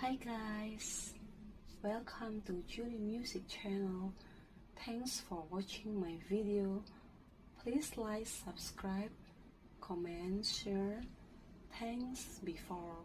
Hi guys, welcome to Julie Music channel. Thanks for watching my video. Please like, subscribe, comment, share. Thanks before.